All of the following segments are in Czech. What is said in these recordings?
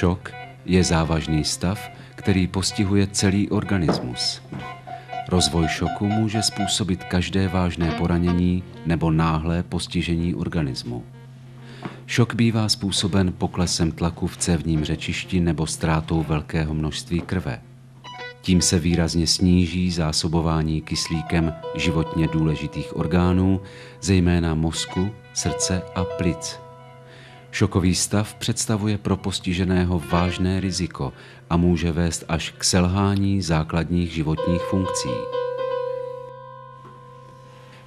Šok je závažný stav, který postihuje celý organismus. Rozvoj šoku může způsobit každé vážné poranění nebo náhlé postižení organismu. Šok bývá způsoben poklesem tlaku v cévním řečišti nebo ztrátou velkého množství krve. Tím se výrazně sníží zásobování kyslíkem životně důležitých orgánů, zejména mozku, srdce a plic. Šokový stav představuje pro postiženého vážné riziko a může vést až k selhání základních životních funkcí.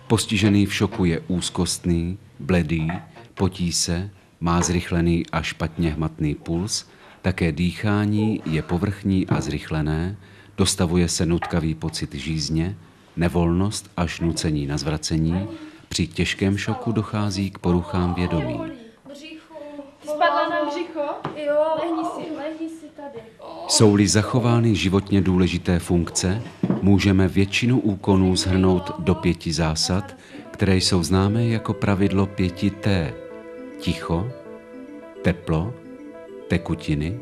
Postižený v šoku je úzkostný, bledý, potí se, má zrychlený a špatně hmatný puls, také dýchání je povrchní a zrychlené, dostavuje se nutkavý pocit žízně, nevolnost až nucení na zvracení, při těžkém šoku dochází k poruchám vědomí. Jo. Lehni si, lehni si tady. Jsou-li zachovány životně důležité funkce, můžeme většinu úkonů zhrnout do pěti zásad, které jsou známé jako pravidlo pěti T. Ticho, teplo, tekutiny,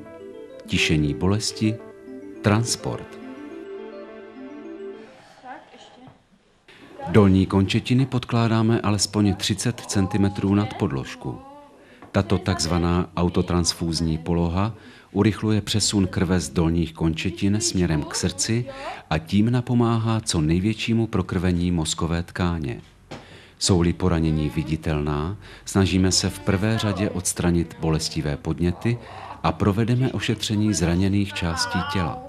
tišení bolesti, transport. Dolní končetiny podkládáme alespoň 30 cm nad podložku. Tato takzvaná autotransfúzní poloha urychluje přesun krve z dolních končetin směrem k srdci a tím napomáhá co největšímu prokrvení mozkové tkáně. Jsou-li poranění viditelná, snažíme se v prvé řadě odstranit bolestivé podněty a provedeme ošetření zraněných částí těla.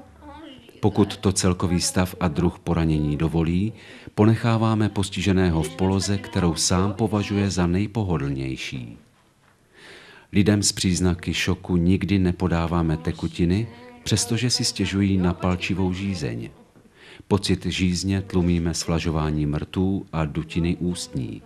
Pokud to celkový stav a druh poranění dovolí, ponecháváme postiženého v poloze, kterou sám považuje za nejpohodlnější. Lidem s příznaky šoku nikdy nepodáváme tekutiny, přestože si stěžují na palčivou žízeň. Pocit žízně tlumíme s vlažováním rtů a dutiny ústní.